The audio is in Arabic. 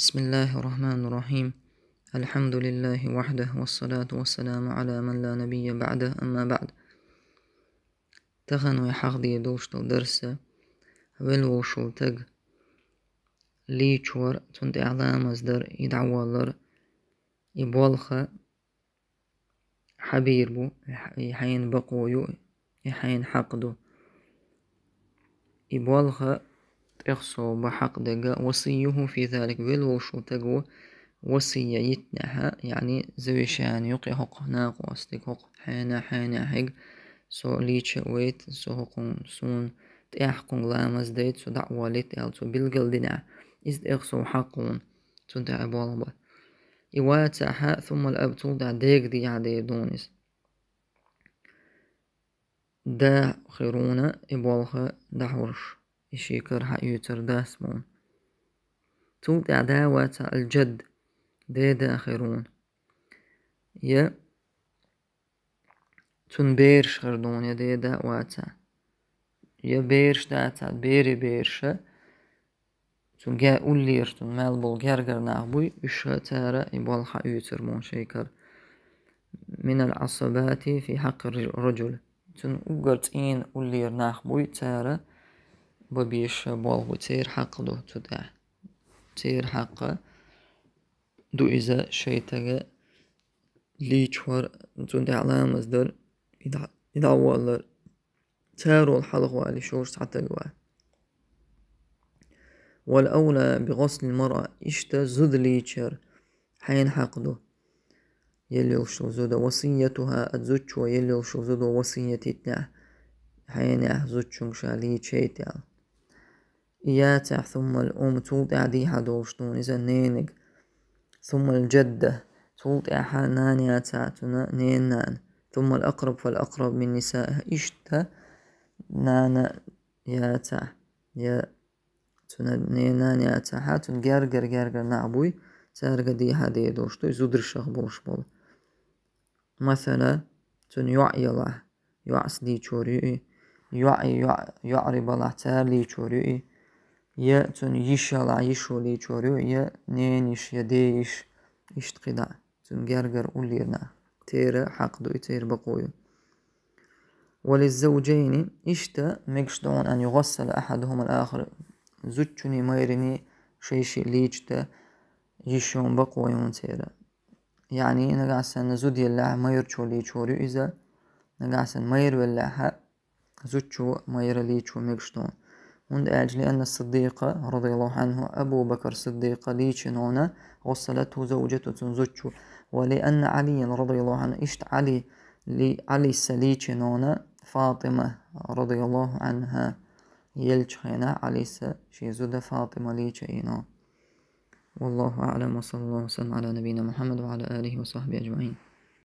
بسم الله الرحمن الرحيم. الحمد لله وحده والصلاة والسلام على من لا نبي بعده أما بعد. تغن يحغدي دوشتل درسة. ولوشل تغ. ليچور تند إعلام أصدر يدعوالر. يبولخ حبيربو يحين بقويو. يحين حقدو. يبولخ تخصو بحق دقا وصيه في ذلك بالوشو تقو وصية يتنها يعني زويشان يقي حق ناقو أستيق حق حينا حينا حق سو ليتش ويت سو حقون سون تأحقون لامز ديت سو دعوة ليت أل سو بلغل دينا إزد إخصو حقون سو دعبالبا إواتها ثم الأب تولد ديك دي عدي دونس دا خيرونا إبوالها دحورش. يشيكر حيوتر داسمون. توت عداوة الجد. دي داخرون يا تون بيرش خردون يا دي داواتا يا بيرش داتا. بيري بيرشا تون جا أولير تون مال بول جرجر نعبوي إشها تارا يبال حيوتر مون شيكر. من العصبات في حق الرجل. تون أقرت إين أولير نعبوي تارا ببيش بولغو تير حق دو تدع تير حق دو إذا شيتغا ليچور تون علامة در إذا أول تارو الحلق والي شورس حتى جوا والأولى بغسل المرأة إشتا زود ليچر حين حقدو يلي وشو زود وصيتها الزوج يلي وشو زود وصيتي حين أحزوج شالي تشيتها ياتع ثم الأم توضع دي حدوشتون إذا نينك ثم الجدة توضع حنان ياتعتنا نينان ثم الأقرب فالأقرب من نسائها. إشتا نانا ياتع يا تنا نينان ياتع حاتن جرجر جرجر نعبوي. سارق دي حدي دوشتو يزودر الشخ بوش بول مثلا تن الله. يعس دي چوري يعي يعرب الله. تار لي چوري يا تون يشال عيشو لي چوريو يا نينيش يا ديش اشتقدا تون جرجر أوليرنا تير حق دو تير بقويو. وللزوجين اشتا مقشدون أن يغسل أحدهما الآخر. زوجني ميرني شيشي ليجتا يشون بقويون تيرا يعني نقعسن زود يلا مير چو لي چوريو إذا نقعسن مير ولا زوجو مير لي چو مقشدون من أجل أن الصديق رضي الله عنه أبو بكر الصديق ليشنون غسلته زوجته زوجته ولأن علي رضي الله عنه إشت علي علي سليشنون فاطمة رضي الله عنها. يلشخينا علي شيزود فاطمة ليشينا والله أعلم وصلى الله وسلم على نبينا محمد وعلى آله وصحبه أجمعين.